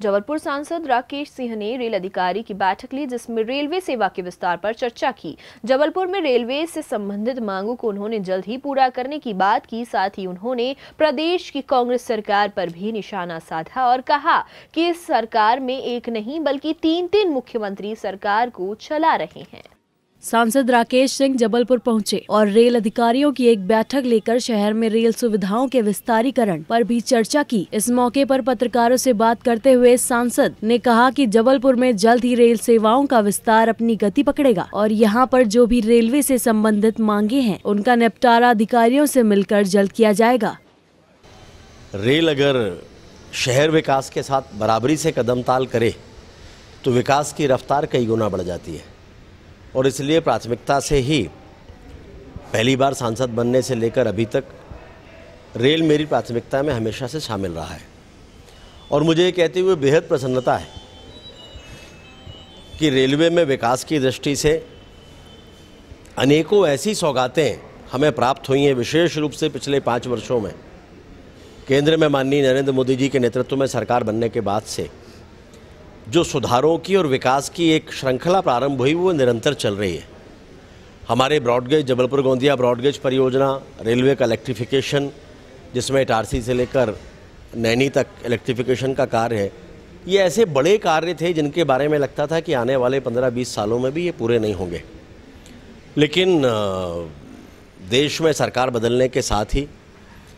जबलपुर सांसद राकेश सिंह ने रेल अधिकारी की बैठक ली, जिसमें रेलवे सेवा के विस्तार पर चर्चा की। जबलपुर में रेलवे से संबंधित मांगों को उन्होंने जल्द ही पूरा करने की बात की, साथ ही उन्होंने प्रदेश की कांग्रेस सरकार पर भी निशाना साधा और कहा कि इस सरकार में एक नहीं, बल्कि तीन तीन मुख्यमंत्री सरकार को चला रहे हैं। सांसद राकेश सिंह जबलपुर पहुँचे और रेल अधिकारियों की एक बैठक लेकर शहर में रेल सुविधाओं के विस्तारीकरण पर भी चर्चा की। इस मौके पर पत्रकारों से बात करते हुए सांसद ने कहा कि जबलपुर में जल्द ही रेल सेवाओं का विस्तार अपनी गति पकड़ेगा और यहाँ पर जो भी रेलवे से संबंधित मांगे हैं, उनका निपटारा अधिकारियों से मिलकर जल्द किया जाएगा। रेल अगर शहर विकास के साथ बराबरी से कदम ताल करे तो विकास की रफ्तार कई गुना बढ़ जाती है। और इसलिए प्राथमिकता से ही पहली बार सांसद बनने से लेकर अभी तक रेल मेरी प्राथमिकता में हमेशा से शामिल रहा है। और मुझे ये कहते हुए बेहद प्रसन्नता है कि रेलवे में विकास की दृष्टि से अनेकों ऐसी सौगातें हमें प्राप्त हुई हैं विशेष रूप से पिछले पाँच वर्षों में। केंद्र में माननीय नरेंद्र मोदी जी के नेतृत्व में सरकार बनने के बाद से जो सुधारों की और विकास की एक श्रृंखला प्रारंभ हुई, वो निरंतर चल रही है। हमारे broad gauge, Jabalpur Gondia broad gauge परियोजना, रेलवे का इलेक्ट्रिफिकेशन, जिसमें इटारसी से लेकर नैनी तक इलेक्ट्रिफिकेशन का कार्य है, ये ऐसे बड़े कार्य थे जिनके बारे में लगता था कि आने वाले 15-20 सालों में भी ये पूरे नहीं होंगे। लेकिन देश में सरकार बदलने के साथ ही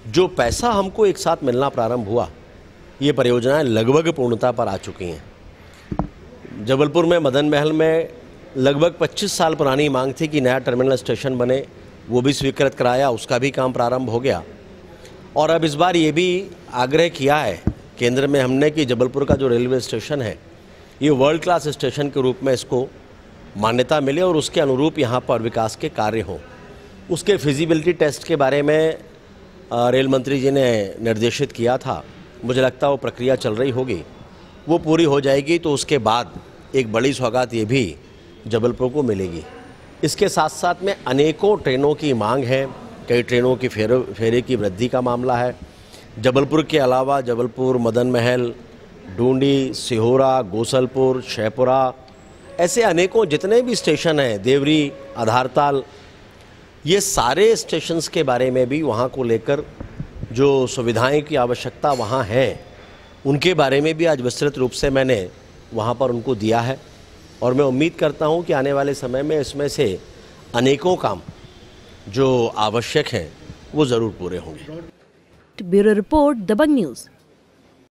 जो पैसा हमको एक साथ मिलना प्रारंभ हुआ, ये परियोजनाएँ लगभग पूर्णता पर आ चुकी हैं। जबलपुर में मदन महल में लगभग 25 साल पुरानी मांग थी कि नया टर्मिनल स्टेशन बने, वो भी स्वीकृत कराया, उसका भी काम प्रारंभ हो गया। और अब इस बार ये भी आग्रह किया है केंद्र में हमने कि जबलपुर का जो रेलवे स्टेशन है, ये वर्ल्ड क्लास स्टेशन के रूप में इसको मान्यता मिले और उसके अनुरूप यहाँ पर विकास के कार्य हों। उसके फिजिबिलिटी टेस्ट के बारे में रेल मंत्री जी ने निर्देशित किया था। मुझे लगता है वो प्रक्रिया चल रही होगी। वो पूरी हो जाएगी तो उसके बाद एक बड़ी सौगात ये भी जबलपुर को मिलेगी। इसके साथ साथ में अनेकों ट्रेनों की मांग है, कई ट्रेनों की फेरे फेरे की वृद्धि का मामला है। जबलपुर के अलावा जबलपुर, मदन महल, डूंडी, सिहोरा, गोसलपुर शहपुरा ऐसे अनेकों जितने भी स्टेशन हैं, देवरी, आधारताल, ये सारे स्टेशंस के बारे में भी वहाँ को लेकर जो सुविधाएँ की आवश्यकता वहाँ है उनके बारे में भी आज विस्तृत रूप से मैंने वहाँ पर उनको दिया है। और मैं उम्मीद करता हूँ कि आने वाले समय में इसमें से अनेकों काम जो आवश्यक हैं, वो ज़रूर पूरे होंगे। Bureau report, Dabang news.